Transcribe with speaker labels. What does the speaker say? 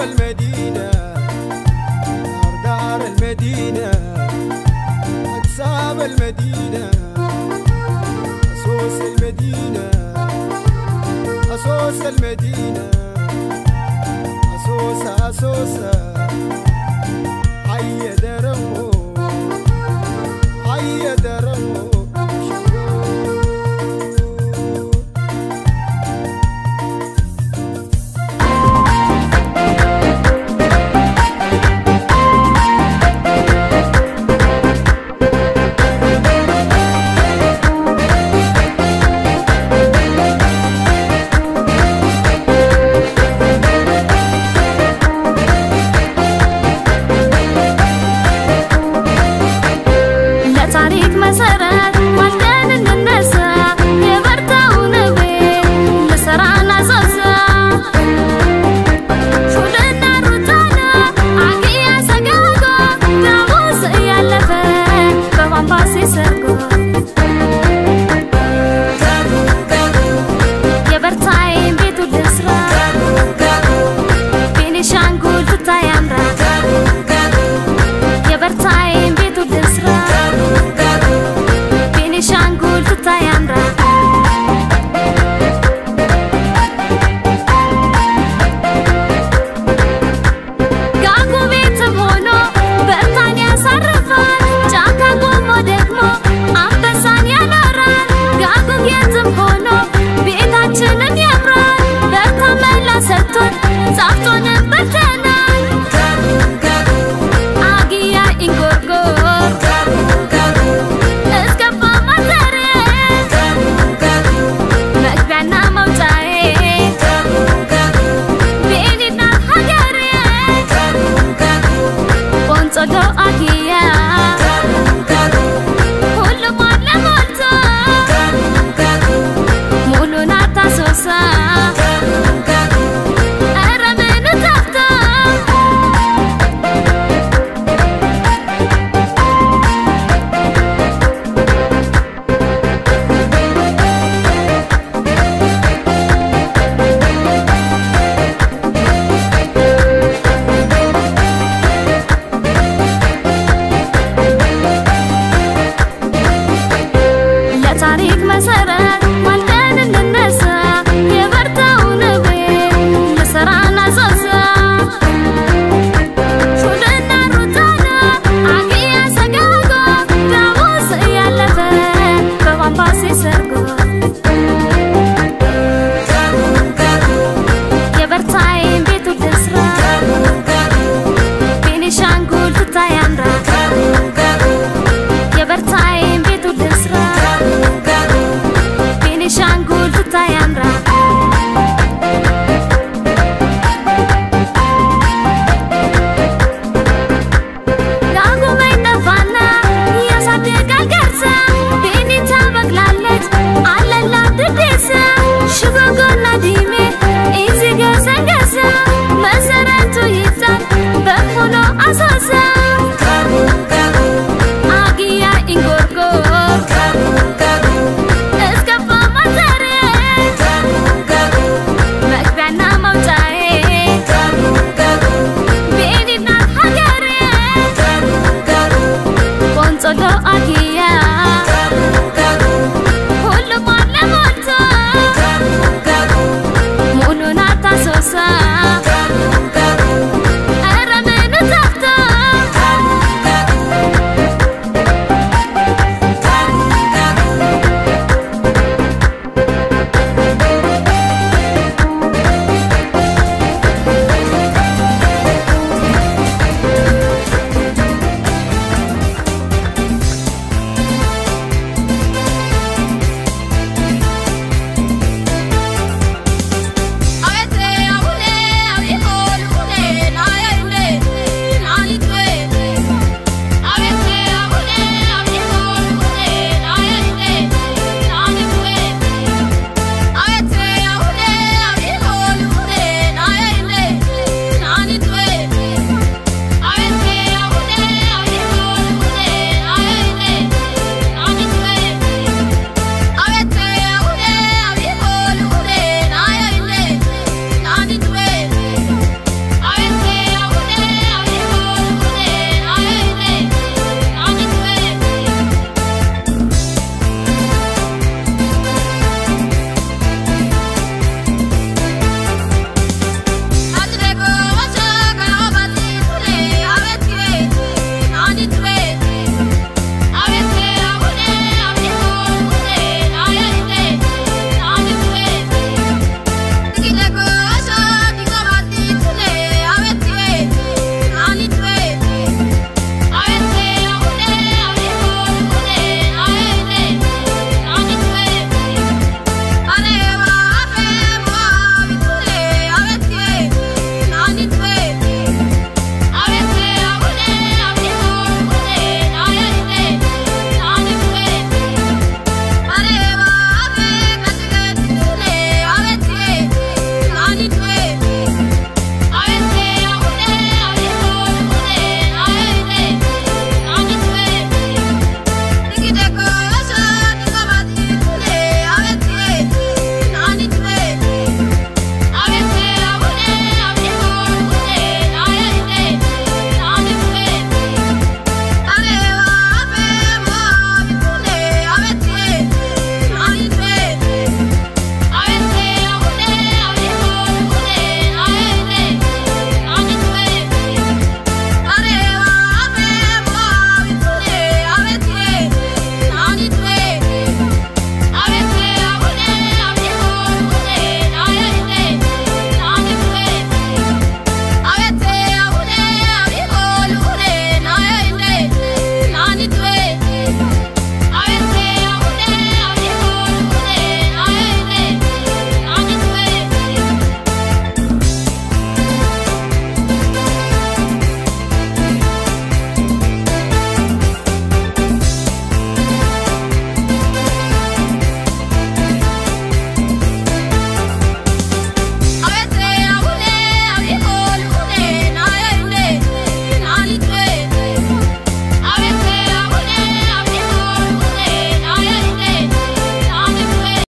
Speaker 1: Gold Medi.